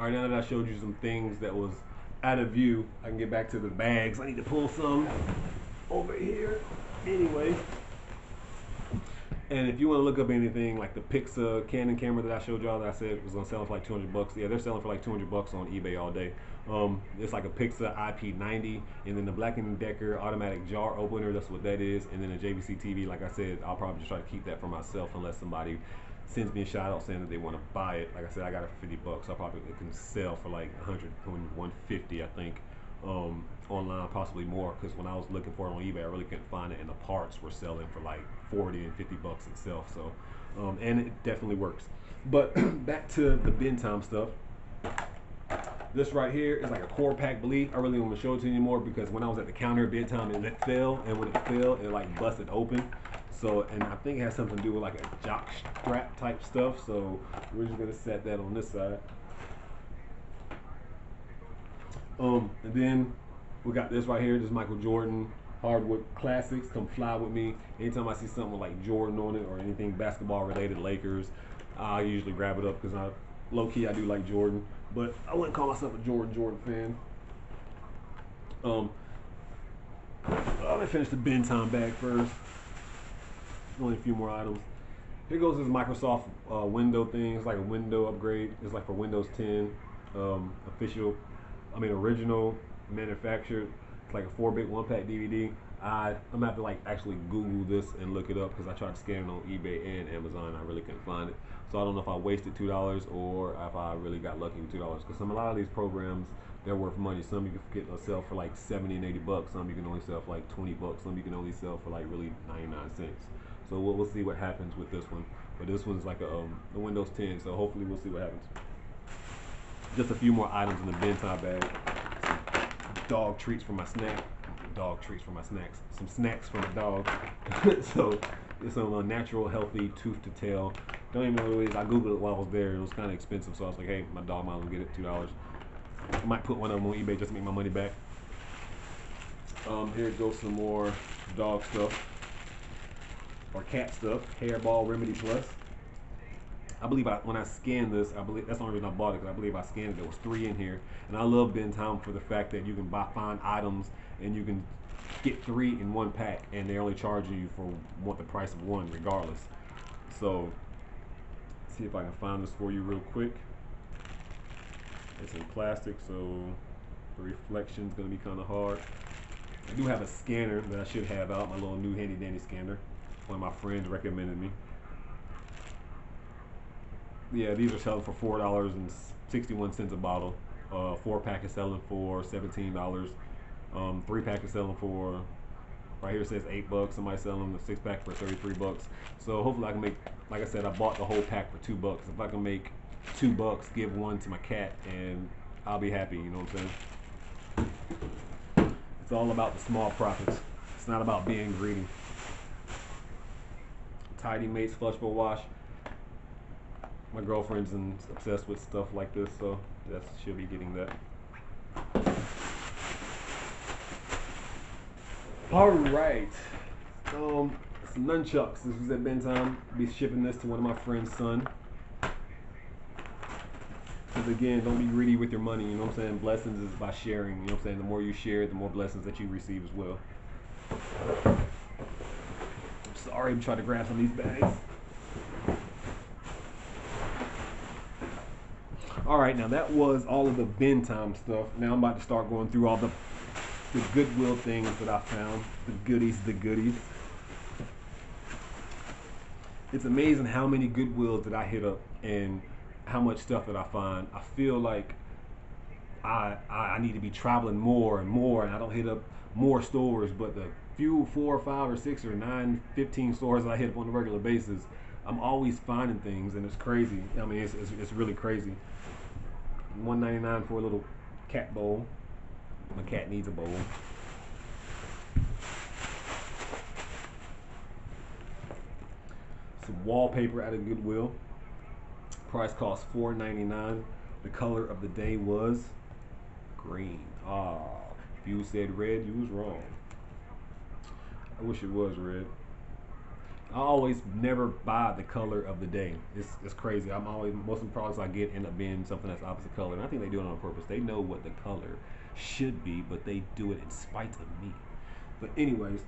All right, now that I showed you some things that was out of view, I can get back to the bags. I need to pull some over here. Anyway, and if you want to look up anything like the Pixma Canon camera that I showed y'all that I said was gonna sell for like 200 bucks, yeah, they're selling for like 200 bucks on eBay all day. Um, it's like a Pixma IP90, and then the Black & Decker automatic jar opener. That's what that is, and then a JVC TV. Like I said, I'll probably just try to keep that for myself unless somebody sends me a shout out saying that they want to buy it. Like I said, I got it for 50 bucks. I probably can sell for like 100, 150, I think um, online, possibly more. Because when I was looking for it on eBay, I really couldn't find it, and the parts were selling for like 40 and 50 bucks itself. So, um, and it definitely works. But back to the bin time stuff. This right here is like a core pack bleed. I really don't want to show it to you anymore because when I was at the counter at bin time, it fell, and when it fell, it like busted open. So, and I think it has something to do with like a jock strap type stuff. So we're just gonna set that on this side. Um, and then we got this right here. This Michael Jordan hardwood classics. Come fly with me. Anytime I see something with like Jordan on it or anything basketball related, Lakers, I usually grab it up because I low key I do like Jordan, but I wouldn't call myself a Jordan Jordan fan. Um, let me finish the bin time bag first. Only a few more items. Here goes this Microsoft uh, window thing. It's like a window upgrade. It's like for Windows 10 um, official I mean, original manufactured. It's like a four bit one pack DVD. I I'm gonna have to like actually Google this and look it up because I tried to scan it on eBay and Amazon. I really couldn't find it. So I don't know if I wasted two dollars or if I really got lucky with two dollars. Because some a lot of these programs they're worth money. Some you can get sell for like 70 and 80 bucks. Some you can only sell for like 20 bucks. Some you can only sell for like really 99 cents. So we'll, we'll see what happens with this one. But this one's like a, um, a Windows 10. So hopefully we'll see what happens just a few more items in the time bag. Some dog treats for my snack. Dog treats for my snacks. Some snacks for the dog. so it's some uh, natural, healthy tooth to tail. Don't even know what it is. I googled it while I was there. It was kind of expensive, so I was like, hey, my dog might as get it two dollars. I might put one of them on eBay just to make my money back. Um, here goes some more dog stuff or cat stuff. Hairball Remedy Plus. I believe I, when I scanned this, I believe that's the only reason I bought it because I believe I scanned it. There was three in here, and I love bin time for the fact that you can buy find items and you can get three in one pack, and they're only charging you for what the price of one, regardless. So, see if I can find this for you real quick. It's in plastic, so the reflection is gonna be kind of hard. I do have a scanner that I should have out, my little new handy dandy scanner. One of my friends recommended me yeah, these are selling for four dollars and sixty-one cents a bottle. Uh, four pack is selling for seventeen dollars. Um, three pack is selling for right here says eight bucks. Somebody selling the six pack for thirty-three bucks. So hopefully I can make, like I said, I bought the whole pack for two bucks. If I can make two bucks, give one to my cat, and I'll be happy. You know what I'm saying? It's all about the small profits. It's not about being greedy. Tidy Mates Flushable Wash my girlfriend's obsessed with stuff like this, so that's she'll be getting that. All right, um, some nunchucks. This was at bin time. Be shipping this to one of my friend's son. Because again, don't be greedy with your money. You know what I'm saying? Blessings is by sharing. You know what I'm saying? The more you share, the more blessings that you receive as well. Sorry, I'm trying to grab some of these bags. All right, now that was all of the bin time stuff. Now I'm about to start going through all the the Goodwill things that I found, the goodies, the goodies. It's amazing how many Goodwills that I hit up and how much stuff that I find. I feel like I, I need to be traveling more and more, and I don't hit up more stores, but the few four or five or six or nine, 15 stores I hit up on a regular basis, I'm always finding things, and it's crazy. I mean, it's, it's, it's really crazy. 199 for a little cat bowl. My cat needs a bowl. Some wallpaper at a Goodwill. Price cost $4.99. The color of the day was green. Ah, if you said red, you was wrong. I wish it was red. I always never buy the color of the day. It's, it's crazy. I'm always most of the products I get end up being something that's opposite color, and I think they do it on purpose. They know what the color should be, but they do it in spite of me. But anyways,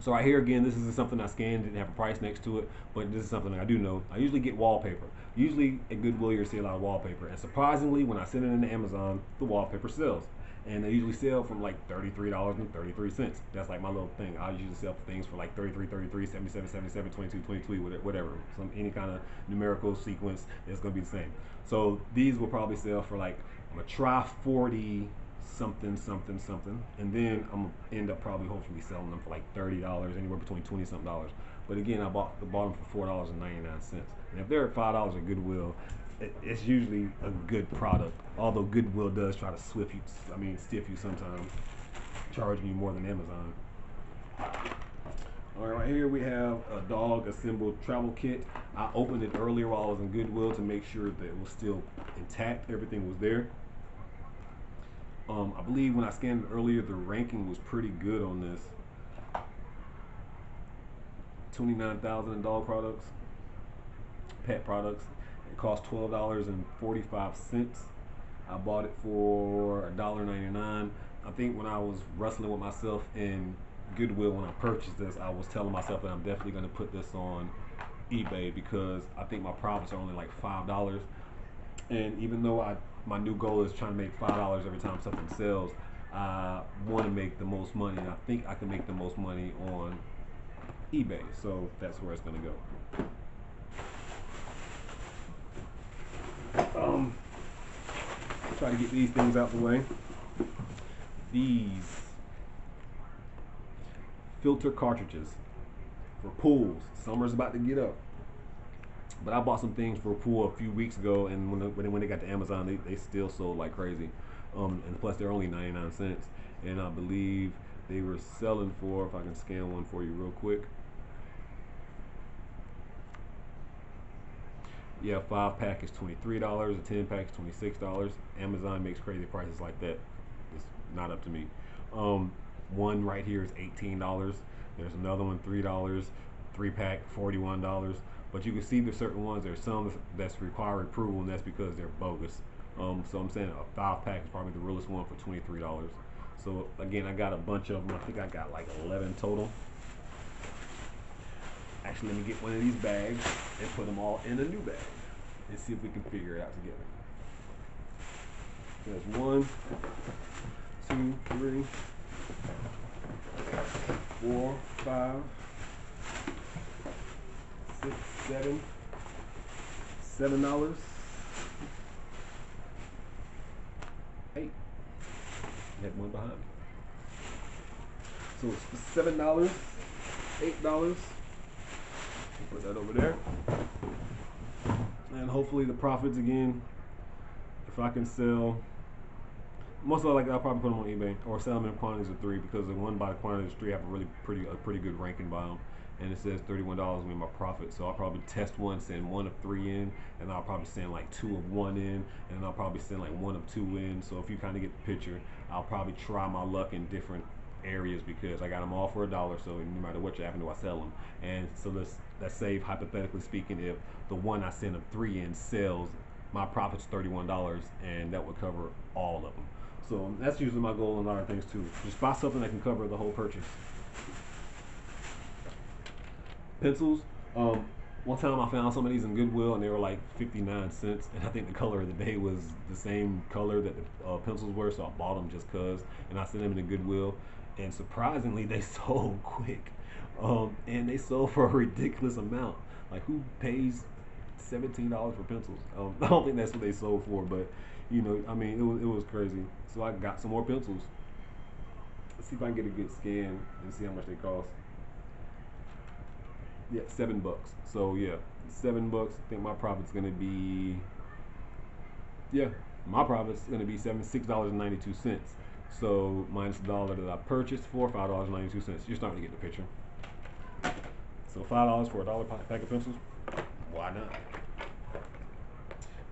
so right here again, this is something I scanned, didn't have a price next to it, but this is something I do know. I usually get wallpaper. Usually at Goodwill you'll see a lot of wallpaper, and surprisingly, when I send it into Amazon, the wallpaper sells and they usually sell from like $33.33. That's like my little thing. I usually sell things for like 33, 33, 77, 77, 22, 22, whatever. Some any kind of numerical sequence is going to be the same. So these will probably sell for like I'm gonna try 40 something, something, something, and then I'm gonna end up probably hopefully selling them for like thirty dollars, anywhere between twenty something dollars. But again, I bought the bought them for four dollars and ninety nine cents. And if they're at five dollars at Goodwill, it's usually a good product. Although Goodwill does try to swift you, I mean, stiff you sometimes, charging you more than Amazon. All right, right here we have a dog assembled travel kit. I opened it earlier while I was in Goodwill to make sure that it was still intact. Everything was there. Um, I believe when I scanned it earlier, the ranking was pretty good on this. 29,000 in dog products, pet products. It cost twelve dollars and forty five cents. I bought it for $1.99. I think when I was wrestling with myself in Goodwill when I purchased this, I was telling myself that I'm definitely going to put this on eBay because I think my profits are only like five dollars. And even though I my new goal is trying to make five dollars every time something sells, I want to make the most money, and I think I can make the most money on eBay. So that's where it's going to go. Um, try to get these things out the way. These filter cartridges for pools. Summer's about to get up. But I bought some things for a pool a few weeks ago, and when, when, when they got to Amazon, they, they still sold like crazy. Um, and plus, they're only 99 cents. And I believe they were selling for, if I can scan one for you real quick, Yeah, five pack is twenty three dollars. A ten pack is twenty six dollars. Amazon makes crazy prices like that. It's not up to me. Um, one right here is eighteen dollars. There's another one three dollars. Three pack forty one dollars. But you can see there's certain ones. There's some that's require approval, and that's because they're bogus. Um, so I'm saying a five pack is probably the realest one for twenty three dollars. So again, I got a bunch of them. I think I got like eleven total. Actually, let me get one of these bags and put them all in a new bag and see if we can figure it out together. There's one, two, three, four, five, six, seven, seven dollars, eight. Had one behind me. So it's seven dollars, eight dollars. Put that over there. And hopefully the profits again, if I can sell, most of like I'll probably put them on eBay or sell them in quantities of three because the one by the quantities of three have a really pretty a pretty good ranking by them. And it says $31 will be my profit. So I'll probably test one, send one of three in, and I'll probably send like two of one in, and I'll probably send like one of two in. So if you kind of get the picture, I'll probably try my luck in different areas because I got them all for a dollar. So no matter what avenue I sell them, and so let's let's say hypothetically speaking, if the one I send them three in sells, my profit's thirty one dollars, and that would cover all of them. So that's usually my goal in other things too. Just buy something that can cover the whole purchase. Pencils. Um, one time I found some of these in Goodwill and they were like 59 cents. And I think the color of the day was the same color that the uh, pencils were. So I bought them just cause. And I sent them in Goodwill and surprisingly they sold quick. Um, and they sold for a ridiculous amount. Like who pays $17 for pencils? Um, i don't think that's what they sold for but you know i mean it was, it was crazy. So i got some more pencils. Let's see if i can get a good scan and see how much they cost. Yeah seven bucks. So yeah seven bucks. I think my profit's gonna be yeah my profit's gonna be seven six dollars and 92 cents so minus the dollar that I purchased for, five dollars ninety two cents. You're starting to get the picture. So five dollars for a dollar pack of pencils. Why not?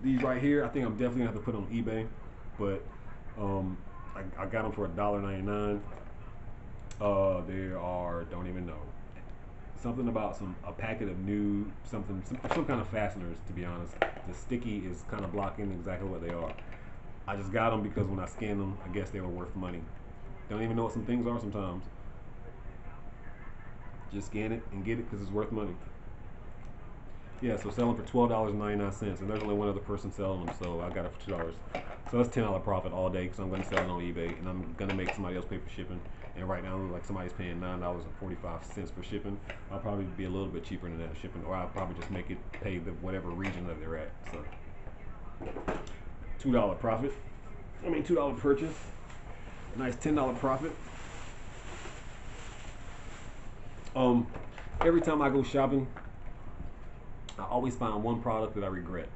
These right here, I think I'm definitely gonna have to put on eBay, but um, I, I got them for a dollar ninety nine. Uh, they are don't even know something about some a packet of new something some, some kind of fasteners. To be honest, the sticky is kind of blocking exactly what they are. I just got them because when I scanned them, I guess they were worth money. Don't even know what some things are sometimes. Just scan it and get it because it's worth money. Yeah, so selling for twelve dollars and ninety nine cents, and there's only one other person selling them, so I got it for two dollars. So that's ten dollar profit all day because I'm going to sell it on eBay, and I'm going to make somebody else pay for shipping. And right now, like somebody's paying nine dollars and forty five cents for shipping. I'll probably be a little bit cheaper than that shipping, or I'll probably just make it pay the whatever region that they're at. So two dollar profit. I mean two dollar purchase. Nice ten dollar profit. Um, every time I go shopping, I always find one product that I regret.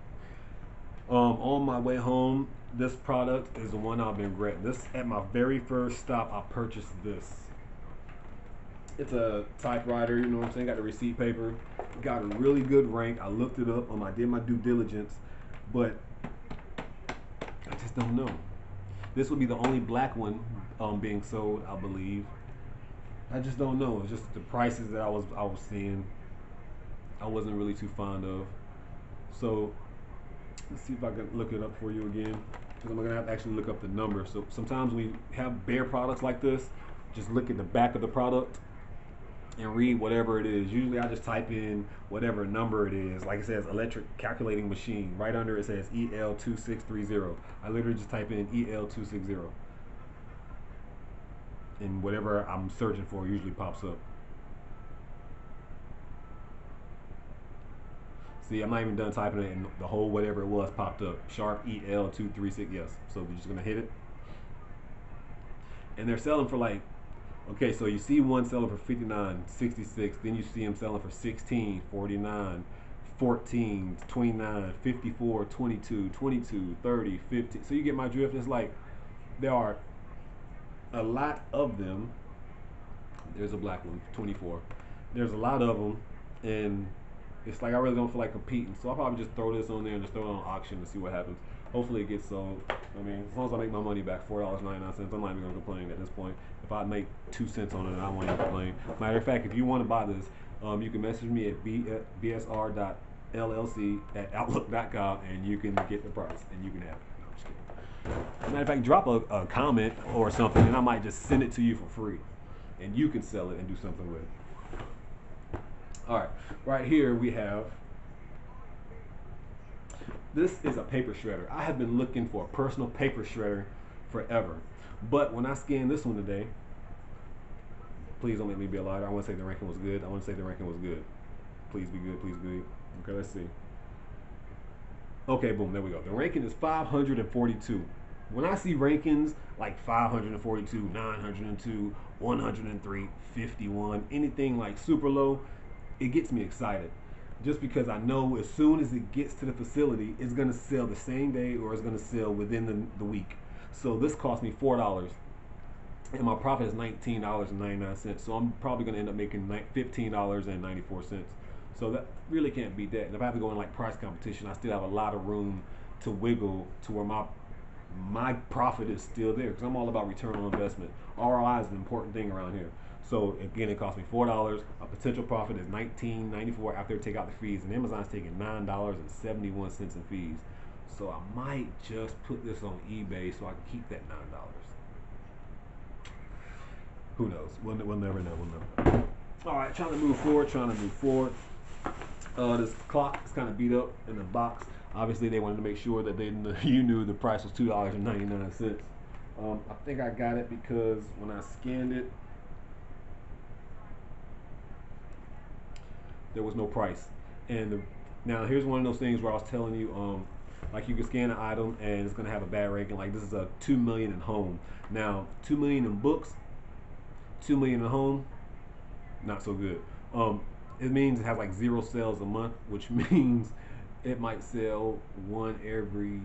Um, on my way home, this product is the one I've been regretting. This at my very first stop, I purchased this. It's a typewriter, you know what I'm saying? Got the receipt paper, got a really good rank. I looked it up. Um, I did my due diligence, but don't know. This would be the only black one um, being sold, I believe. I just don't know. It's just the prices that I was I was seeing. I wasn't really too fond of. So let's see if I can look it up for you again. Because I'm gonna have to actually look up the number. So sometimes we have bare products like this. Just look at the back of the product and read whatever it is. Usually I just type in whatever number it is. Like it says electric calculating machine. Right under it says EL2630. I literally just type in EL260 and whatever I'm searching for usually pops up. See, I'm not even done typing it, and the whole whatever it was popped up. Sharp EL236, yes. So we're just gonna hit it. And they're selling for like, okay, so you see one selling for 59.66, then you see them selling for 16, 49, 14, 29, 54, 22, 22, 30, 50. So you get my drift. It's like there are a lot of them. There's a black one, 24. There's a lot of them, and it's like I really don't feel like competing. So I'll probably just throw this on there and just throw it on auction and see what happens. Hopefully it gets sold. I mean, as long as I make my money back, four dollars ninety nine cents, I'm not even gonna complain at this point. If I make two cents on it, I won't even complain. Matter of fact, if you want to buy this, um, you can message me at b- bsr.llc at outlook.com and you can get the price and you can have it. No, I'm just kidding. Matter of fact, drop a, a, comment or something, and I might just send it to you for free, and you can sell it and do something with it. All right, right here we have. This is a paper shredder. I have been looking for a personal paper shredder forever, but when I scanned this one today, please don't make me be a liar. I want to say the ranking was good. I want to say the ranking was good. Please be good. Please be good. Okay, let's see. Okay, boom, there we go. The ranking is 542. When I see rankings like 542, 902, 103, 51, anything like super low, it gets me excited. Just because I know as soon as it gets to the facility, it's going to sell the same day or it's going to sell within the, the week. So this cost me $4 and my profit is $19.99. So I'm probably going to end up making $15.94. So that really can't beat that. And if I have to go in like price competition, I still have a lot of room to wiggle to where my my profit is still there because I'm all about return on investment. ROI is an important thing around here. So again, it cost me four dollars. A potential profit is nineteen ninety four after they take out the fees, and Amazon's taking nine dollars and seventy one cents in fees. So I might just put this on eBay so I can keep that nine dollars. Who knows? We'll, we'll never know. We'll know. All right, trying to move forward. Trying to move forward. Uh, this clock is kind of beat up in the box. Obviously, they wanted to make sure that they you knew the price was two dollars and ninety nine cents. Um, I think I got it because when I scanned it, there was no price. And the, now here's one of those things where I was telling you, um, like you can scan an item and it's gonna have a bad ranking. Like this is a two million in home. Now two million in books, two million in home, not so good. Um, it means it has like zero sales a month, which means it might sell one every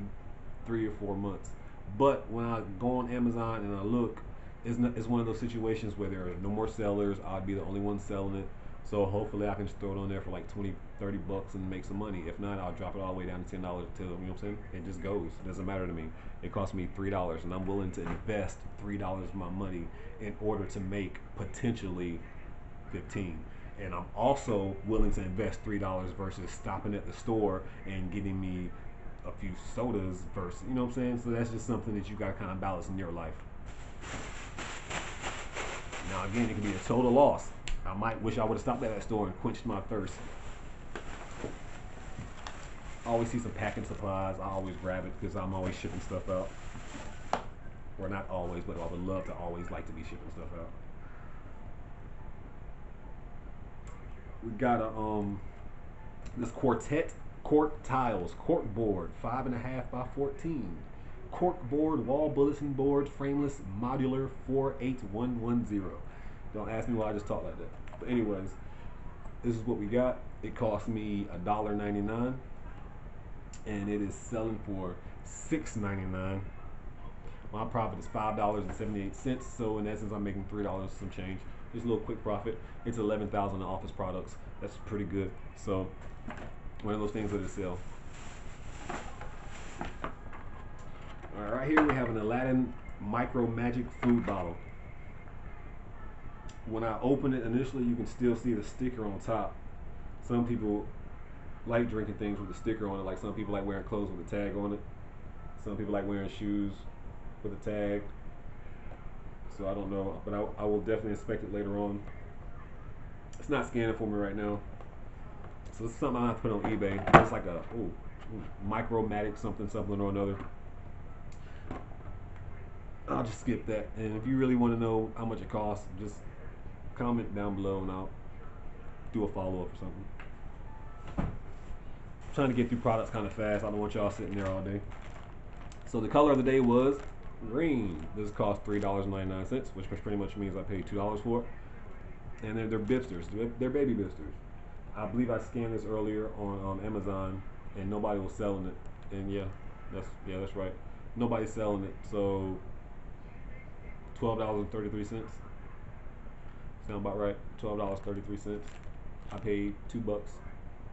three or four months. But when I go on Amazon and I look, it's, not, it's one of those situations where there are no more sellers. I'd be the only one selling it. So hopefully I can just throw it on there for like 20, 30 bucks and make some money. If not, I'll drop it all the way down to $10 until, you know what I'm saying? It just goes. It doesn't matter to me. It costs me $3 and I'm willing to invest $3 of my money in order to make potentially 15. and I'm also willing to invest three dollars versus stopping at the store and getting me a few sodas versus you know what I'm saying. So that's just something that you got to kind of balance in your life. Now again, it can be a total loss. I might wish I would have stopped at that store and quenched my thirst. I always see some packing supplies. I always grab it because I'm always shipping stuff out. Or not always, but I would love to always like to be shipping stuff out. We got a um this quartet cork tiles, cork board, five and a half by fourteen. Cork board, wall bulletin board, frameless, modular, 48110. Don't ask me why I just talk like that. But anyways, this is what we got. It cost me a dollar ninety nine and it is selling for six ninety nine. My profit is five dollars and seventy eight cents. So in essence, I'm making three dollars some change. Just a little quick profit. It's eleven thousand office products. That's pretty good. So one of those things that it sell. All right, right here we have an Aladdin Micro Magic food bottle. When I open it initially, you can still see the sticker on top. Some people like drinking things with a sticker on it. Like some people like wearing clothes with a tag on it. Some people like wearing shoes with a tag. So I don't know, but I, I will definitely inspect it later on. It's not scanning for me right now. So it's something I have to put on eBay. It's like a ooh, micromatic something something or another. I'll just skip that. And if you really want to know how much it costs, just comment down below and I'll do a follow up or something I'm trying to get through products kind of fast. I don't want y'all sitting there all day. So the color of the day was green. This cost three dollars ninety nine cents, which pretty much means I paid two dollars for it. And they're, they're Bibsters. They're baby Bibsters. I believe I scanned this earlier on um, Amazon, and nobody was selling it. And yeah, that's yeah, that's right. Nobody's selling it. So twelve dollars and thirty three cents. Sound about right? Twelve dollars thirty three cents. I paid two bucks.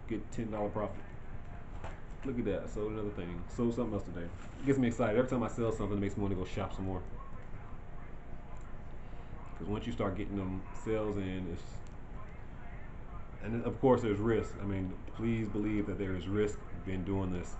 Get ten dollar profit. Look at that. Sold another thing. Sold something else today. It gets me excited. Every time I sell something, it makes me want to go shop some more. Because once you start getting them sales in, it's and of course there's risk. I mean, please believe that there is risk. Been doing this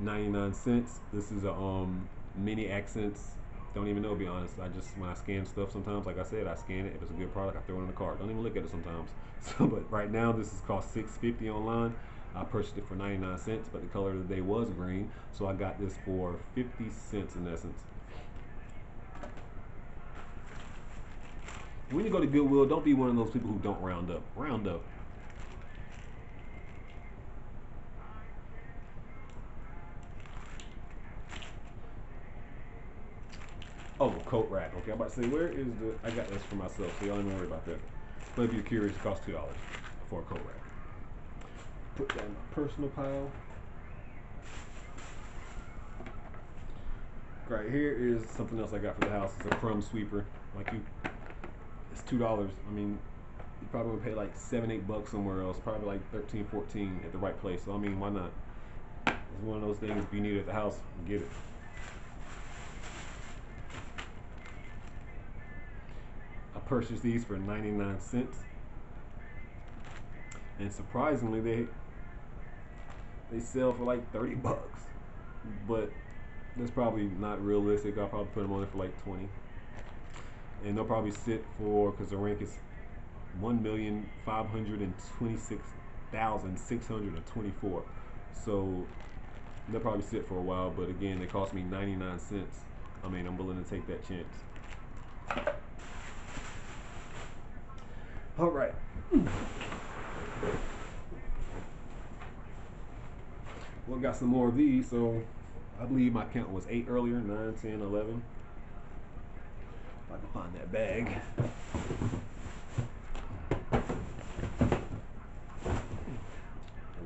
99 cents. This is a um mini accents. Don't even know be honest. I just when I scan stuff sometimes, like I said, I scan it. If it's a good product, I throw it in the cart. Don't even look at it sometimes. So, but right now this is cost 650 online. I purchased it for 99 cents, but the color of the day was green, so I got this for 50 cents in essence. When you go to Goodwill, don't be one of those people who don't round up. Round up. Coat rack. Okay, I'm about to say, where is the? I got this for myself, so y'all don't even worry about that. But if you're curious, it costs two dollars for a coat rack put that in my personal pile. Right here is something else I got for the house. It's a crumb sweeper. Like you, it's two dollars. I mean, you probably would pay like seven, eight bucks somewhere else. Probably like 13, 14 at the right place. So I mean, why not? It's one of those things. If you need it at the house, get it. Purchased these for 99 cents. And surprisingly, they they sell for like 30 bucks. But that's probably not realistic. I'll probably put them on it for like 20. And they'll probably sit for, because the rank is 1,526,624. So they'll probably sit for a while, but again, they cost me 99 cents. I mean, I'm willing to take that chance. All right. Well, got some more of these. So I believe my count was eight earlier 9, 10, 11. If I can find that bag.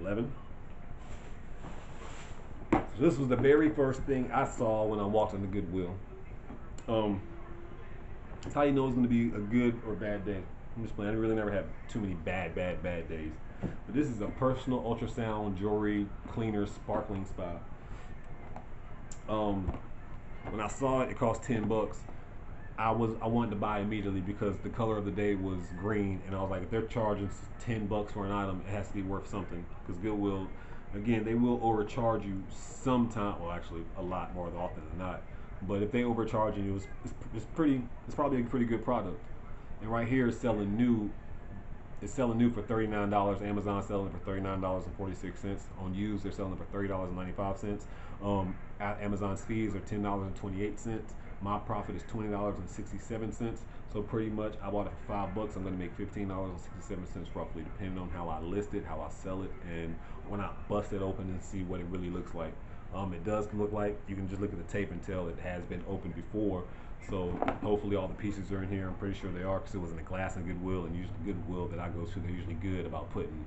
Eleven. So this was the very first thing I saw when I walked into Goodwill. Um, that's how you know it's going to be a good or bad day. I'm just playing. I really never had too many bad, bad, bad days. But this is a personal ultrasound jewelry cleaner sparkling spa. Um, when I saw it, it cost ten bucks. I was I wanted to buy immediately because the color of the day was green, and I was like, if they're charging ten bucks for an item, it has to be worth something. Because Goodwill, again, they will overcharge you sometime. Well, actually, a lot more often than not. But if they overcharge you, it's, it's pretty. It's probably a pretty good product. And right here is selling new. It's selling new for thirty nine dollars. Amazon selling for thirty nine dollars and forty six cents. On used, they're selling for thirty dollars and ninety five cents. Um, Amazon's fees are ten dollars and twenty eight cents. My profit is twenty dollars and sixty seven cents. So pretty much, I bought it for five bucks. I'm gonna make fifteen dollars and sixty seven cents roughly, depending on how I list it, how I sell it, and when I bust it open and see what it really looks like. Um, it does look like you can just look at the tape and tell it has been opened before. So hopefully all the pieces are in here. I'm pretty sure they are because it was in the glass and Goodwill, and usually Goodwill that I go to, they're usually good about putting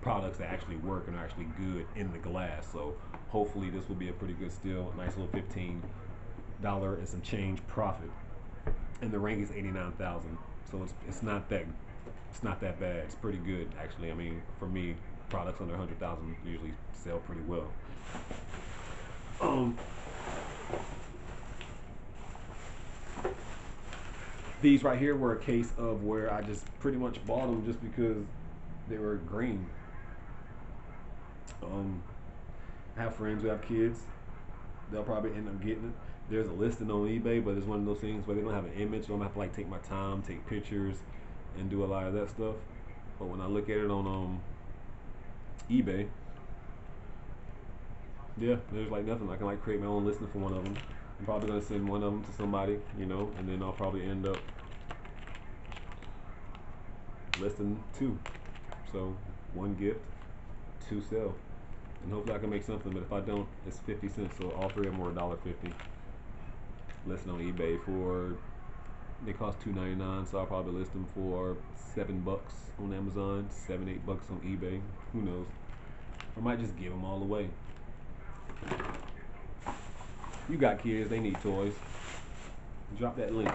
products that actually work and are actually good in the glass. So hopefully this will be a pretty good steal. Nice little 15 dollar and some change profit. And the rank is 89,000. So it's it's not that it's not that bad. It's pretty good actually. I mean, for me, products under 100,000 usually sell pretty well. Um these right here were a case of where I just pretty much bought them just because they were green. Um, I have friends who have kids. They'll probably end up getting it there's a listing on eBay, but it's one of those things where they don't have an image, so I'm gonna have to like take my time, take pictures, and do a lot of that stuff. But when I look at it on um eBay, yeah, there's like nothing. I can like create my own listing for one of them. I'm probably gonna send one of them to somebody, you know, and then I'll probably end up listing two. So one gift, two sell. And hopefully I can make something, but if I don't, it's 50 cents. So all three of them are $1.50 listed on eBay for they cost two ninety nine, so I'll probably list them for seven bucks on Amazon, seven eight bucks on eBay. Who knows? I might just give them all away. You got kids; they need toys. Drop that link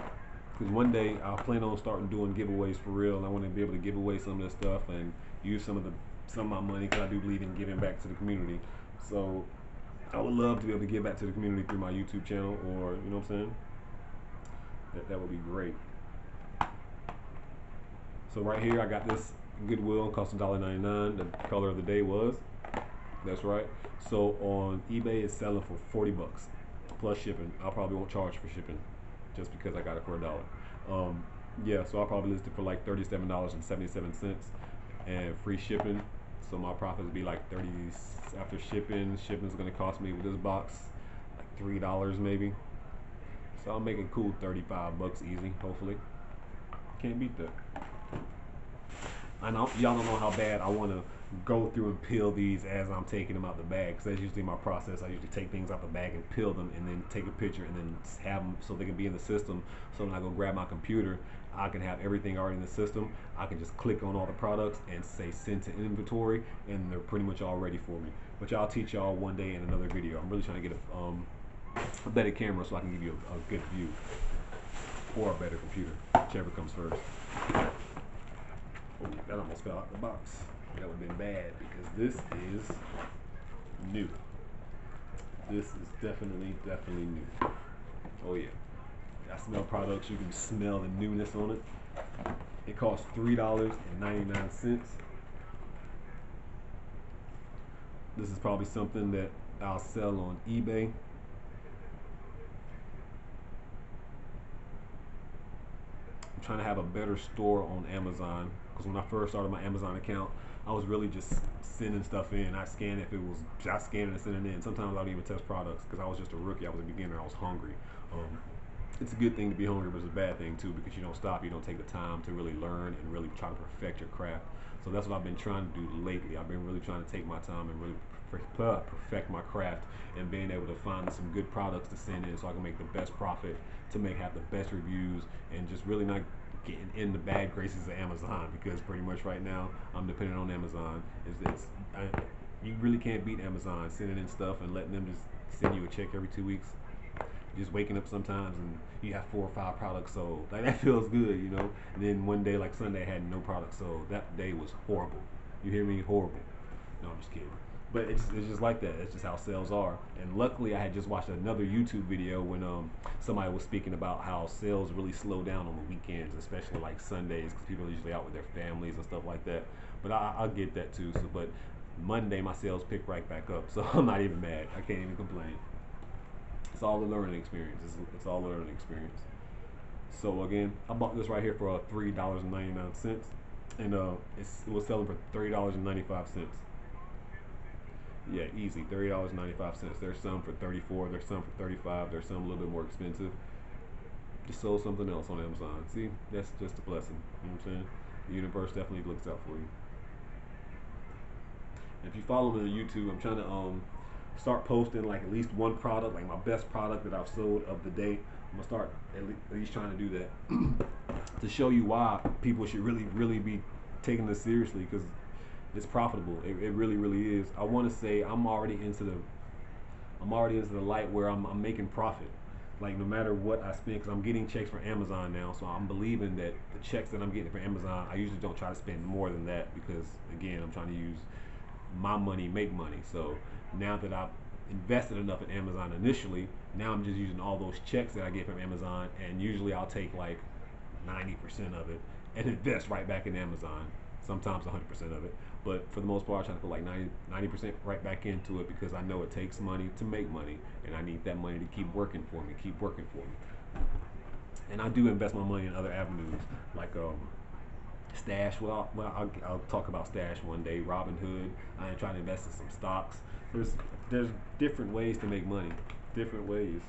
because one day I'll plan on starting doing giveaways for real. I want to be able to give away some of this stuff and use some of the some of my money because I do believe in giving back to the community. So I would love to be able to give back to the community through my YouTube channel or, you know what I'm saying? That, that would be great. So right here, I got this Goodwill, cost $1.99. The color of the day was. That's right. So on eBay, it's selling for 40 bucks plus shipping. I probably won't charge for shipping just because I got it for a dollar. Um, yeah, so I'll probably list it for like $37.77 and free shipping. So my profits would be like 30 after shipping. Shipping is going to cost me with this box like three dollars maybe. So I'm making cool 35 bucks easy. Hopefully, can't beat that. I know y'all don't know how bad I want to go through and peel these as I'm taking them out the bag. Cause that's usually my process. I usually take things out the bag and peel them, and then take a picture, and then have them so they can be in the system. So when I go grab my computer, I can have everything already in the system. I can just click on all the products and say send to inventory, and they're pretty much all ready for me. Which I'll teach y'all one day in another video. I'm really trying to get a, um, a better camera so I can give you a, a good view, or a better computer, whichever comes first. Oh, that almost fell out the box. That would have been bad because this is new. This is definitely, definitely new. Oh yeah. I smell products, you can smell the newness on it. It costs $3.99. This is probably something that I'll sell on eBay. I'm trying to have a better store on Amazon because when I first started my Amazon account, I was really just sending stuff in. I scanned if it was just scanning and sending in. Sometimes I would even test products because I was just a rookie. I was a beginner. I was hungry. Um, it's a good thing to be hungry, but it's a bad thing too because you don't stop. You don't take the time to really learn and really try to perfect your craft. So that's what I've been trying to do lately. I've been really trying to take my time and really perfect my craft and being able to find some good products to send in so I can make the best profit, to make have the best reviews, and just really not getting in the bad graces of Amazon because pretty much right now I'm dependent on Amazon. It's, it's I, you really can't beat Amazon sending in stuff and letting them just send you a check every two weeks. Just waking up sometimes and you have four or five products sold. Like that feels good, you know. And then one day like Sunday I had no products sold. That day was horrible. You hear me? Horrible. No, I'm just kidding. But it's, it's just like that. It's just how sales are. And luckily, I had just watched another YouTube video when um, somebody was speaking about how sales really slow down on the weekends, especially like Sundays, because people are usually out with their families and stuff like that. But I, I get that too. So, but Monday, my sales pick right back up, so I'm not even mad. I can't even complain. It's all a learning experience. It's, it's all a learning experience. So again, I bought this right here for uh, three dollars and ninety nine cents, and uh, it was selling for three dollars and ninety five cents. Yeah, easy. Thirty dollars ninety five cents. There's some for thirty four. There's some for thirty five. There's some a little bit more expensive. Just sold something else on Amazon. See, that's just a blessing. You know what I'm saying? The universe definitely looks out for you. If you follow me on YouTube, I'm trying to um start posting like at least one product, like my best product that I've sold of the day. I'm gonna start at least, at least trying to do that to show you why people should really, really be taking this seriously because it's profitable. It, it really, really is. I want to say I'm already into the I'm already into the light where I'm, I'm making profit. Like no matter what I spend, because I'm getting checks from Amazon now, so I'm believing that the checks that I'm getting from Amazon, I usually don't try to spend more than that because again, I'm trying to use my money make money. So now that I've invested enough in Amazon initially, now I'm just using all those checks that I get from Amazon, and usually I'll take like 90% of it and invest right back in Amazon. Sometimes 100% of it, but for the most part, I try to put like 90 percent right back into it because I know it takes money to make money, and I need that money to keep working for me, keep working for me. And I do invest my money in other avenues like um, Stash. Well, well I'll, I'll, talk about Stash one day. Robinhood. I am trying to invest in some stocks. There's there's different ways to make money, different ways.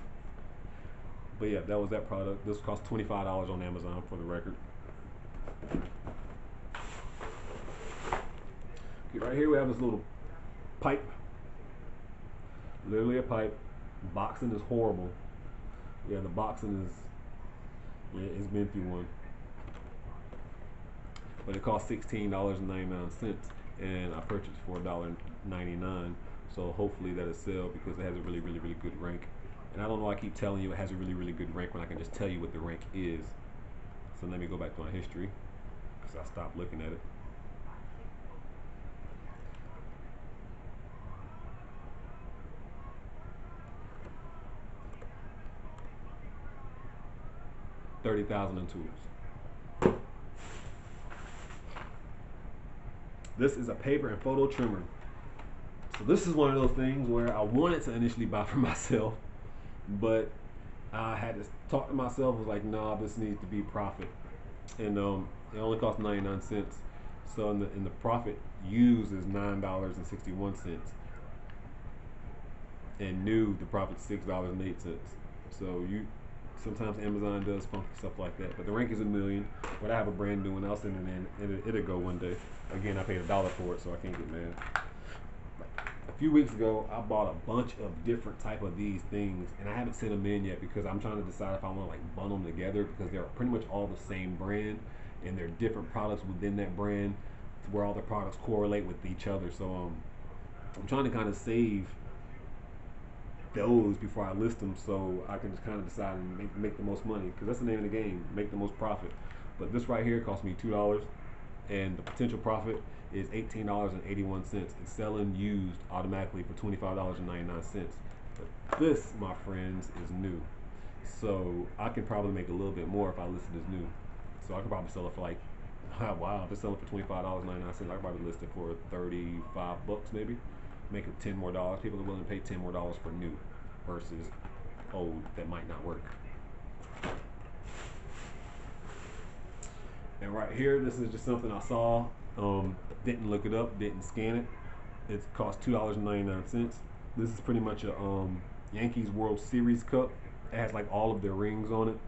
But yeah, that was that product. This cost twenty five dollars on Amazon for the record. Right here we have this little pipe. Literally a pipe. Boxing is horrible. Yeah, the boxing is yeah, it's been through one but it cost sixteen dollars and ninety nine cents, and I purchased for a dollar ninety nine. So hopefully that'll sell because it has a really, really, really good rank. And I don't know. Why I keep telling you it has a really, really good rank when I can just tell you what the rank is. So let me go back to my history because I stopped looking at it. Thirty thousand in tools. This is a paper and photo trimmer. So this is one of those things where I wanted to initially buy for myself, but I had to talk to myself. Was like, nah, this needs to be profit, and um, it only costs 99 cents. So in the in the profit used is nine dollars and 61 cents, and new the profit six dollars and eight cents. So you sometimes Amazon does funky stuff like that, but the rank is a million. But I have a brand new one. I'll send it in, and it, it'll go one day. Again, I paid a dollar for it, so I can't get mad. A few weeks ago, I bought a bunch of different type of these things, and I haven't sent them in yet because I'm trying to decide if I want to like bundle them together because they're pretty much all the same brand, and they're different products within that brand, where all the products correlate with each other. So um, I'm trying to kind of save those before I list them, so I can just kind of decide and make, make the most money because that's the name of the game, make the most profit. But this right here cost me two dollars and the potential profit is $18.81. It's selling used automatically for $25.99. But this, my friends, is new. So I can probably make a little bit more if I list it as new. So I could probably sell it for like, wow, if it's selling for $25.99, I could probably list it for 35 bucks maybe. Make it 10 more dollars. People are willing to pay 10 more dollars for new versus old that might not work. And right here, this is just something I saw. Um, didn't look it up, didn't scan it. It cost two dollars and ninety nine cents. This is pretty much a um, Yankees World Series cup. It has like all of their rings on it.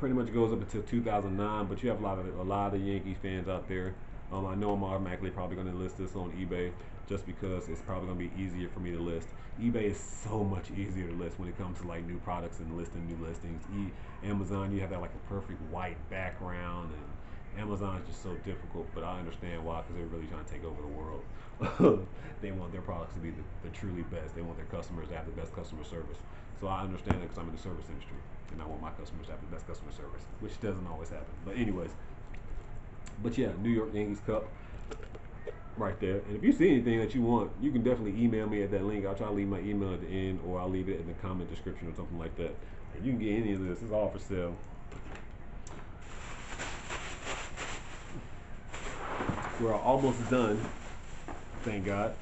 Pretty much goes up until 2009, but you have a lot of a lot of Yankee fans out there. Um, I know I'm automatically probably going to list this on eBay just because it's probably going to be easier for me to list. eBay is so much easier to list when it comes to like new products and listing new listings. E Amazon, you have that like a perfect white background, and Amazon is just so difficult. But I understand why because they're really trying to take over the world. they want their products to be the, the, truly best. They want their customers to have the best customer service. So I understand that because I'm in the service industry, and I want my customers to have the best customer service, which doesn't always happen. But anyways, but yeah, New York Yankees Cup. Right there. And if you see anything that you want, you can definitely email me at that link. I'll try to leave my email at the end, or I'll leave it in the comment description or something like that. And you can get any of this. It's all for sale. We're almost done. Thank God.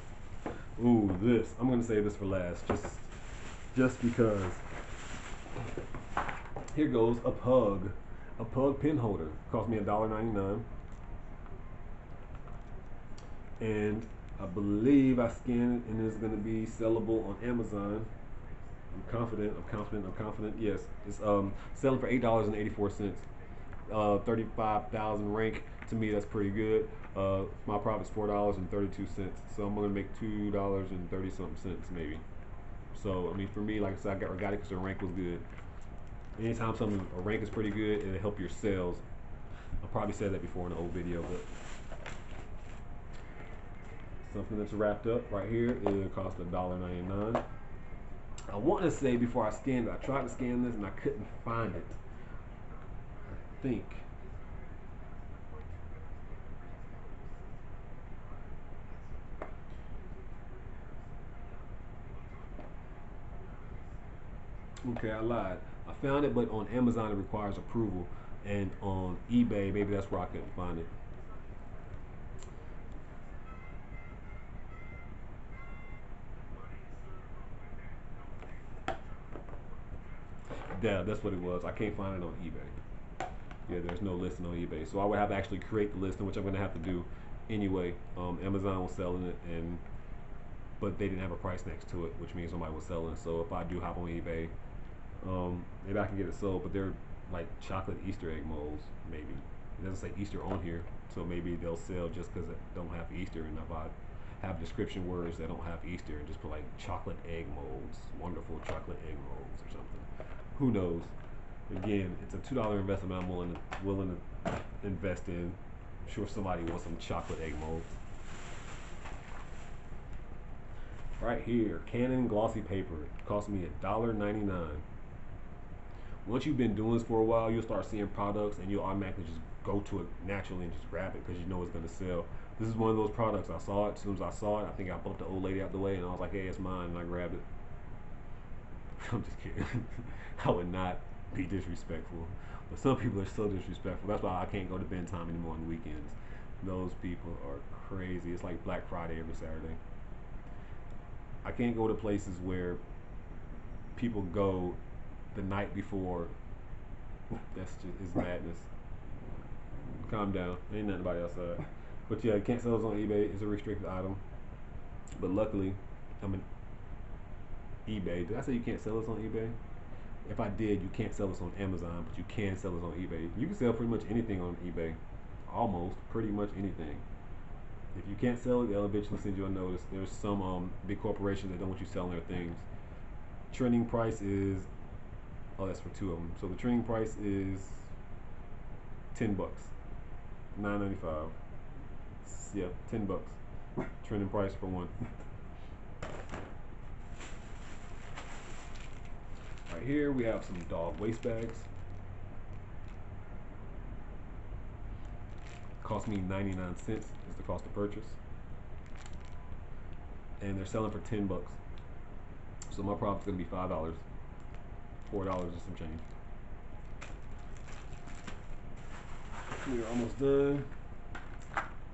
Ooh, this. I'm gonna save this for last, just just because. Here goes a pug. A pug pin holder. Cost me $1.99. And I believe I scanned it and it's gonna be sellable on Amazon. I'm confident, I'm confident, I'm confident. Yes, it's um selling for eight dollars and eighty four cents. Uh, thirty-five thousand rank. To me, that's pretty good. Uh, my profit's four dollars and thirty-two cents. So I'm gonna make two dollars and thirty something cents maybe. So I mean, for me, like I said, I got, I got it because the rank was good. Anytime something a rank is pretty good, it'll help your sales. I probably said that before in an old video, but something that's wrapped up right here. It cost a dollar ninety nine. I want to say before I scanned it, I tried to scan this and I couldn't find it. I think. Okay, I lied. I found it, but on Amazon it requires approval, and on eBay maybe that's where I couldn't find it. Yeah, that's what it was. I can't find it on eBay. Yeah, there's no listing on eBay, so I would have to actually create the listing, which I'm gonna have to do anyway. Um, Amazon was selling it, and but they didn't have a price next to it, which means somebody was selling. So if I do hop on eBay, um, maybe I can get it sold, but they're like chocolate Easter egg molds, maybe. It doesn't say Easter on here, so maybe they'll sell just because it don't have Easter. And if I have description words that don't have Easter, and just put like chocolate egg molds, wonderful chocolate egg molds or something. Who knows? Again, it's a two dollar investment I'm willing to willing to invest in. I'm sure somebody wants some chocolate egg molds. Right here, Canon glossy paper. It cost me a dollar ninety nine once you've been doing this for a while, you'll start seeing products and you'll automatically just go to it naturally and just grab it because you know it's going to sell. This is one of those products. I saw it. As soon as I saw it, I think I bumped the old lady out the way and I was like, hey, it's mine. And I grabbed it. I'm just kidding. I would not be disrespectful. But some people are so disrespectful. That's why I can't go to Bin Time anymore on the weekends. Those people are crazy. It's like Black Friday every Saturday. I can't go to places where people go the night before. That's just is madness. Calm down. Ain't nothing about outside. But yeah, you can't sell those on eBay. It's a restricted item. But luckily, I'm an eBay. Did I say you can't sell this on eBay? If I did, you can't sell this on Amazon, but you can sell this on eBay. You can sell pretty much anything on eBay. Almost, pretty much anything. If you can't sell it, they'll eventually send you a notice. There's some um, big corporations that don't want you selling their things. Trending price is Oh, that's for two of them. So the trending price is ten bucks, nine ninety five. Yeah, ten bucks. Trending price for one. Right here we have some dog waste bags. Cost me 99 cents is the cost of purchase. And they're selling for 10 bucks. So my profit's gonna be five dollars four dollars and some change. We're almost done.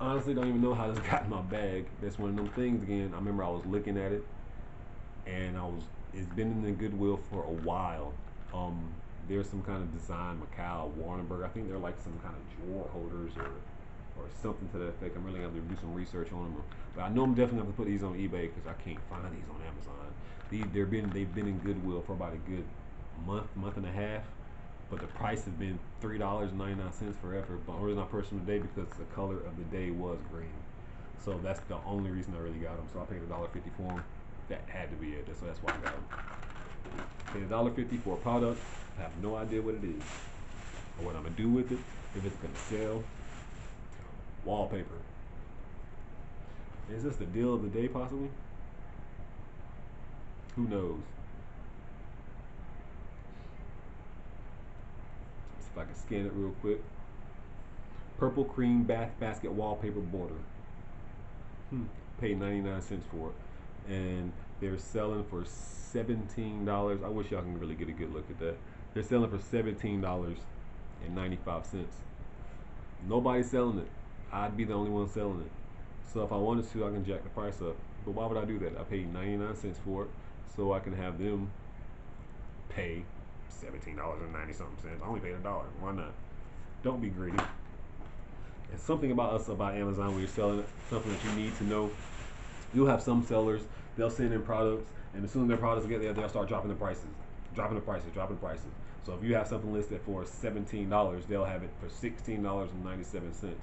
Honestly, don't even know how this got in my bag. That's one of them things again. I remember I was looking at it, and I was. It's been in the Goodwill for a while. Um, there's some kind of design, Macau, Warrenburg. I think they're like some kind of drawer holders or or something to that effect. I'm really gonna have to do some research on them. But I know I'm definitely gonna put these on eBay because I can't find these on Amazon. These they've been they've been in Goodwill for about a good month, month and a half. But the price has been three dollars and ninety nine cents forever. But only my personal today because the color of the day was green. So that's the only reason I really got them. So I paid a dollar fifty for them. That had to be it. So that's why I got them. Paid a dollar fifty for a product. I have no idea what it is or what I'm gonna do with it. If it's gonna sell. Wallpaper. Is this the deal of the day possibly? Who knows? See if I can scan it real quick. Purple cream bath basket wallpaper border. Hmm. Paid 99 cents for it. And they're selling for $17. I wish y'all can really get a good look at that. They're selling for $17 and 95 cents. Nobody's selling it. I'd be the only one selling it. So if I wanted to, I can jack the price up. But why would I do that? I paid 99 cents for it so I can have them pay $17 and 90 something cents. I only paid a dollar. Why not? Don't be greedy. And something about us about Amazon where you're selling it, something that you need to know. You'll have some sellers, they'll send in products, and as soon as their products get there, they'll start dropping the prices, dropping the prices, dropping the prices. So if you have something listed for $17, they'll have it for $16.97.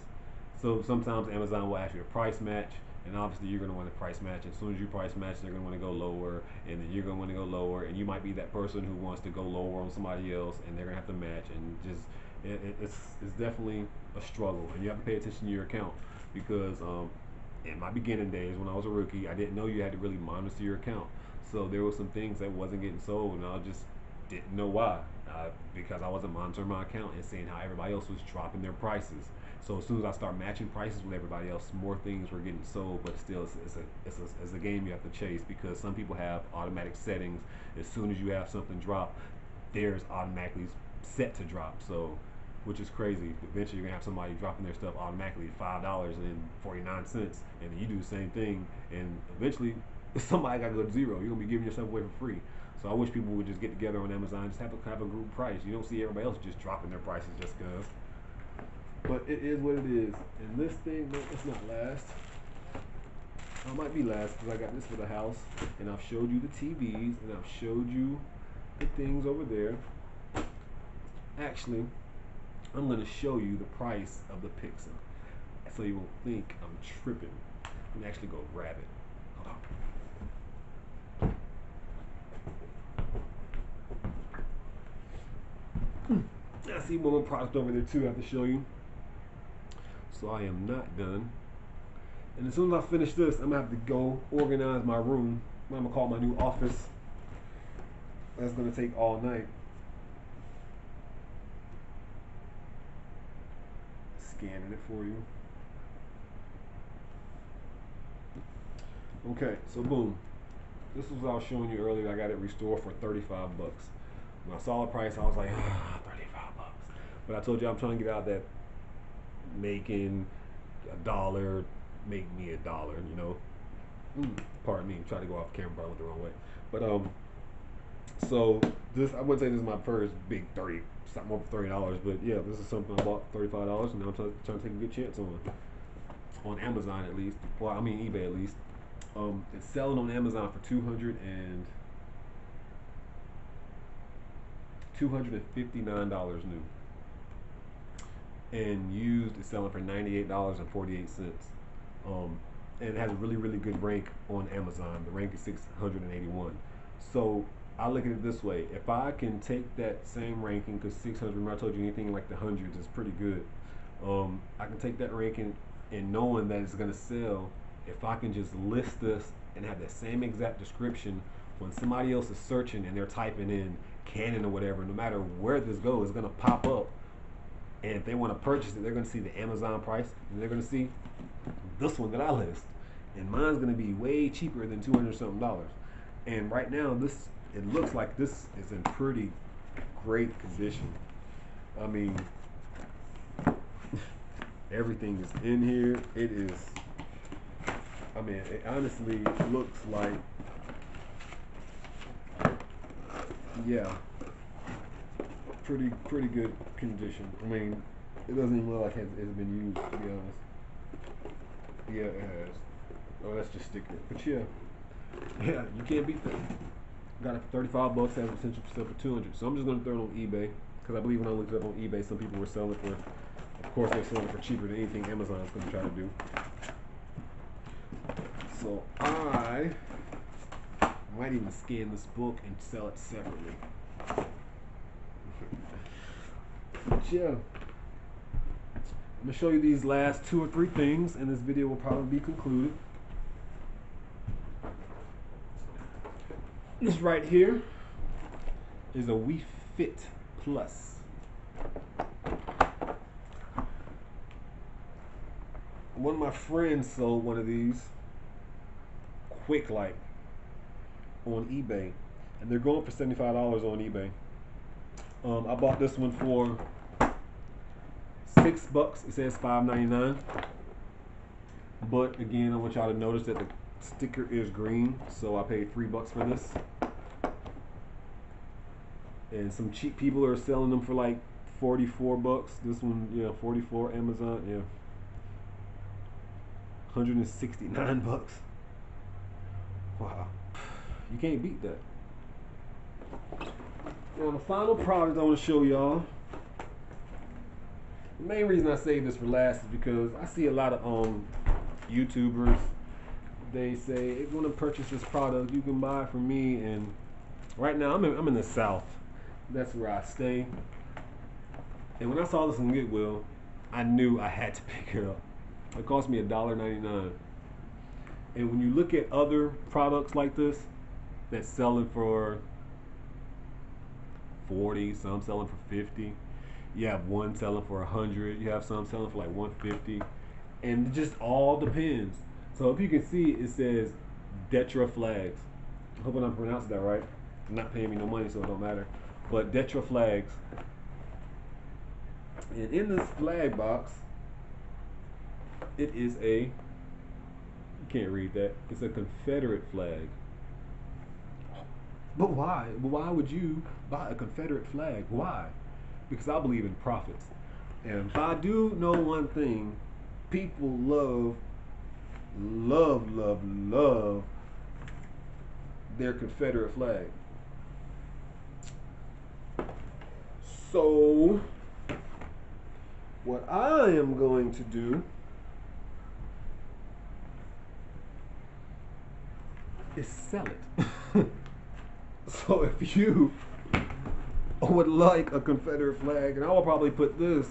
So sometimes Amazon will ask you a price match, and obviously you're going to want to price match. As soon as you price match, they're going to want to go lower, and then you're going to want to go lower, and you might be that person who wants to go lower on somebody else, and they're going to have to match, and just it, it, it's it's definitely a struggle, and you have to pay attention to your account because um, in my beginning days when I was a rookie, I didn't know you had to really monitor your account. So there were some things that wasn't getting sold, and I just didn't know why uh, because I wasn't monitoring my account and seeing how everybody else was dropping their prices. So as soon as I start matching prices with everybody else, more things were getting sold. But still, it's, it's, a, it's, a, it's a game you have to chase because some people have automatic settings. As soon as you have something drop, theirs automatically set to drop. So which is crazy. Eventually, you're gonna have somebody dropping their stuff automatically five dollars and forty nine cents, and then you do the same thing, and eventually somebody got to go to zero. You're gonna be giving yourself away for free. So I wish people would just get together on Amazon, just have a have a group price. You don't see everybody else just dropping their prices just cause. But it is what it is, and this thing, no, it's not last. I might be last because I got this for the house, and I've showed you the TVs, and I've showed you the things over there. Actually, I'm going to show you the price of the Pixma so you won't think I'm tripping. Let me actually go grab it. Hold on. Hmm. I see one more product over there too I have to show you. So I am not done. And as soon as I finish this, I'm gonna have to go organize my room. I'm gonna call my new office. That's gonna take all night. Scanning it for you. Okay, so boom. This was what I was showing you earlier. I got it restored for 35 bucks. When I saw the price, I was like, ah, 35 bucks. But I told you I'm trying to get out that making a dollar make me a dollar, you know. Mm, pardon me, try to go off camera, but I went the wrong way. But um, so this I wouldn't say this is my first big 30 something over thirty dollars. But yeah, this is something I bought thirty five dollars, and now I'm trying, trying, to take a good chance on on Amazon at least. Well, I mean eBay at least. Um, it's selling on Amazon for two hundred and two hundred and fifty nine dollars new, and used is selling for ninety eight dollars and forty eight cents. Um, and it has a really really good rank on Amazon. The rank is six hundred and eighty one. So I look at it this way: if I can take that same ranking, because 600, remember I told you anything like the hundreds is pretty good. Um, I can take that ranking and knowing that it's going to sell. If I can just list this and have that same exact description, when somebody else is searching and they're typing in Canon or whatever, no matter where this goes, it's going to pop up. And if they want to purchase it, they're going to see the Amazon price, and they're going to see this one that I list, and mine's going to be way cheaper than two hundred something dollars. And right now, this it looks like this is in pretty great condition. I mean, everything is in here. It is, I mean, it honestly looks like, yeah, pretty, pretty good condition. I mean, it doesn't even look like it's been used, to be honest. Yeah, it has. Oh, that's just sticker. But yeah, yeah, you can't beat that. Got it for 35 bucks, has potential to sell for 200. So I'm just going to throw it on eBay because I believe when I looked it up on eBay, some people were selling for, of course, they're selling for cheaper than anything Amazon is going to try to do. So I might even scan this book and sell it separately. yeah. I'm to show you these last two or three things, and this video will probably be concluded. This right here is a Wii Fit Plus. one of my friends sold one of these quick like on eBay, and they're going for seventy five dollars on eBay. Um, I bought this one for six bucks. It says five ninety nine. But again, I want y'all to notice that the sticker is green, so I paid three bucks for this. And some cheap people are selling them for like 44 bucks. This one, yeah, 44 Amazon, yeah. 169 bucks. Wow. You can't beat that. Now the final product I want to show y'all. The main reason I say this for last is because I see a lot of um YouTubers. They say if you want to purchase this product, you can buy from me. And right now I'm in, I'm in the South. That's where I stay. And when I saw this on Goodwill, I knew I had to pick it up. It cost me $1.99. And when you look at other products like this that's selling for 40, some selling for 50, you have one selling for 100, you have some selling for like 150, and it just all depends. So if you can see, it says Dettra flags. I hope I'm pronouncing that right. Not paying me no money, so it don't matter. But Dettra flags. And in this flag box, it is a, you can't read that, it's a Confederate flag. But why? Why would you buy a Confederate flag? Why? Because I believe in profits. And if I do know one thing, people love, love, love, love their Confederate flag. So, what I am going to do is sell it. so if you would like a Confederate flag, and I will probably put this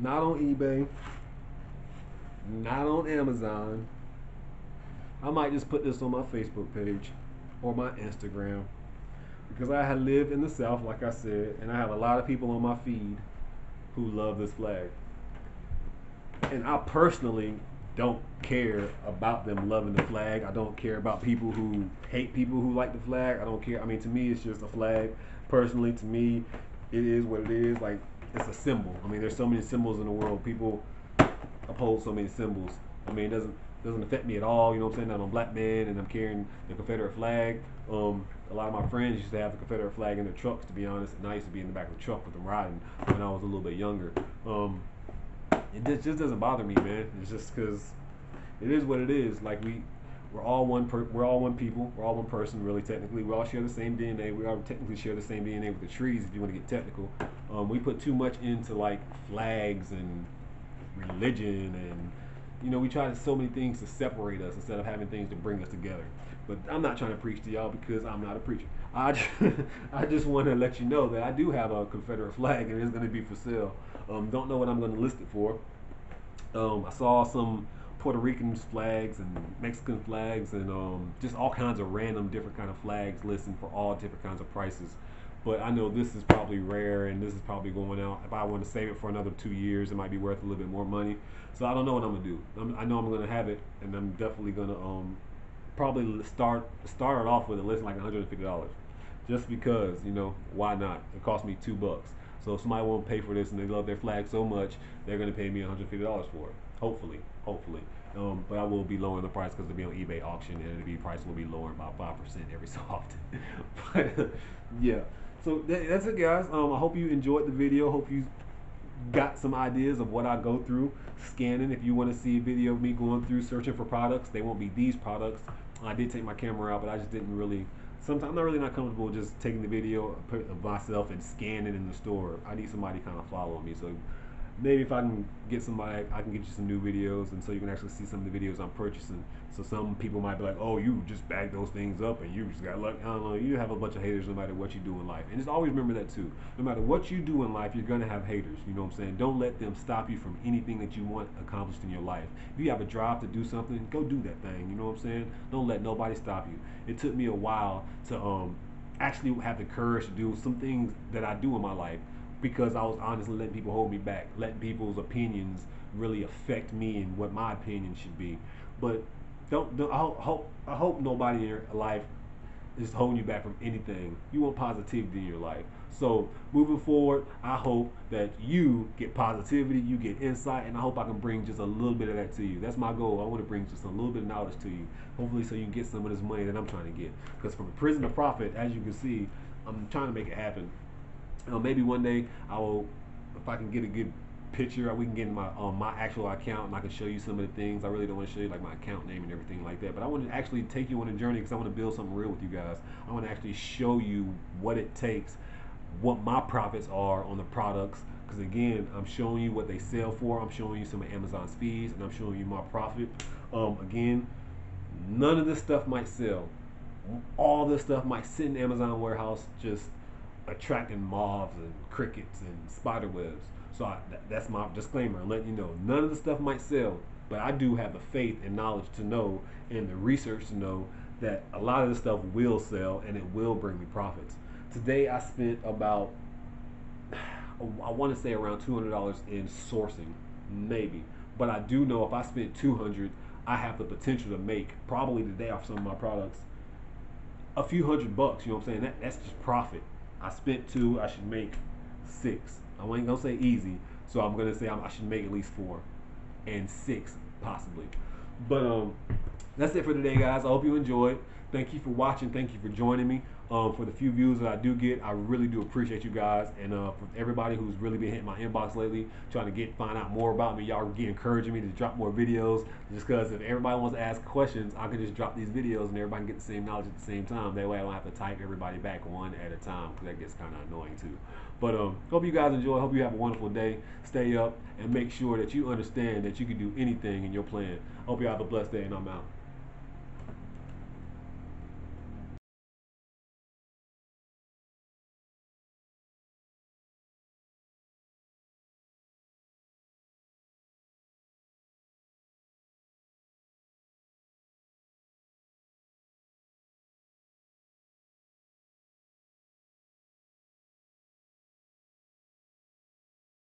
not on eBay, not on Amazon. I might just put this on my Facebook page or my Instagram because I live in the South, like I said, and I have a lot of people on my feed who love this flag. And I personally don't care about them loving the flag. I don't care about people who hate people who like the flag. I don't care. I mean, to me, it's just a flag. Personally, to me, it is what it is. Like, it's a symbol. I mean, there's so many symbols in the world. People uphold so many symbols. I mean, it doesn't doesn't affect me at all. You know what I'm saying? I'm a black man and I'm carrying the Confederate flag. Um, a lot of my friends used to have the Confederate flag in their trucks, to be honest, and I used to be in the back of the truck with them riding when I was a little bit younger. Um, it just, doesn't bother me, man. It's just because it is what it is. Like we, we're all one. Per, we're all one people. We're all one person. Really, technically, we all share the same DNA. We all technically share the same DNA with the trees. If you want to get technical, um, we put too much into like flags and religion and you know we try so many things to separate us instead of having things to bring us together. But I'm not trying to preach to y'all because I'm not a preacher. I just, I just want to let you know that I do have a Confederate flag and it's going to be for sale. Um, don't know what I'm going to list it for. Um, I saw some Puerto Rican flags and Mexican flags and um, just all kinds of random different kind of flags listed for all different kinds of prices. But I know this is probably rare and this is probably going out. If I want to save it for another two years, it might be worth a little bit more money. So I don't know what I'm gonna do. I'm, i know I'm gonna have it, and I'm definitely gonna um, probably start start it off with a list like 150 dollars, just because you know why not? It cost me two bucks. So if somebody won't pay for this and they love their flag so much, they're gonna pay me 150 dollars for it. Hopefully, hopefully. Um, but I will be lowering the price because it'll be on eBay auction and the price will be lower by five percent every so often. but yeah, so that, that's it, guys. Um, I hope you enjoyed the video. Hope you got some ideas of what I go through scanning. If you want to see a video of me going through searching for products, they won't be these products. I did take my camera out, but I just didn't really. Sometimes I'm not really not comfortable just taking the video of myself and scanning in the store. I need somebody kind of follow me. So maybe if I can get somebody, I can get you some new videos, and so you can actually see some of the videos I'm purchasing. So some people might be like, "Oh, you just bagged those things up, and you just got luck." I don't know. You have a bunch of haters no matter what you do in life, and just always remember that too. No matter what you do in life, you're gonna have haters. You know what I'm saying? Don't let them stop you from anything that you want accomplished in your life. If you have a drive to do something, go do that thing. You know what I'm saying? Don't let nobody stop you. It took me a while to um actually have the courage to do some things that I do in my life because I was honestly letting people hold me back, letting people's opinions really affect me and what my opinion should be. But don't, don't I hope I hope nobody in your life is holding you back from anything. You want positivity in your life. So moving forward, I hope that you get positivity, you get insight, and I hope I can bring just a little bit of that to you. That's my goal. I want to bring just a little bit of knowledge to you, hopefully, so you can get some of this money that I'm trying to get. Because from prison to profit, as you can see, I'm trying to make it happen. Maybe one day I will, if I can get a good picture, we can get in my um, my actual account and I can show you some of the things. I really don't want to show you like my account name and everything like that, but I want to actually take you on a journey because I want to build something real with you guys. I want to actually show you what it takes, what my profits are on the products. Because again, I'm showing you what they sell for. I'm showing you some of Amazon's fees, and I'm showing you my profit. Um, again, none of this stuff might sell. All this stuff might sit in Amazon warehouse just attracting moths and crickets and spider webs. So I, that's my disclaimer. I'm letting you know none of the stuff might sell, but I do have the faith and knowledge to know and the research to know that a lot of the stuff will sell and it will bring me profits. Today I spent about I want to say around two hundred dollars in sourcing, maybe. But I do know if I spent two hundred, I have the potential to make probably today off some of my products a few hundred bucks. You know what I'm saying? That, that's just profit. I spent two, I should make six. I ain't gonna say easy, so I'm gonna say I'm, i should make at least four and six possibly. But um, that's it for today, guys. I hope you enjoyed. Thank you for watching. Thank you for joining me. Um, for the few views that I do get, I really do appreciate you guys. And uh, for everybody who's really been hitting my inbox lately, trying to get find out more about me, y'all get encouraging me to drop more videos. Just because if everybody wants to ask questions, I can just drop these videos and everybody can get the same knowledge at the same time. That way I don't have to type everybody back one at a time because that gets kind of annoying too. But um, hope you guys enjoy. Hope you have a wonderful day. Stay up and make sure that you understand that you can do anything in your plan. Hope you have a blessed day and I'm out.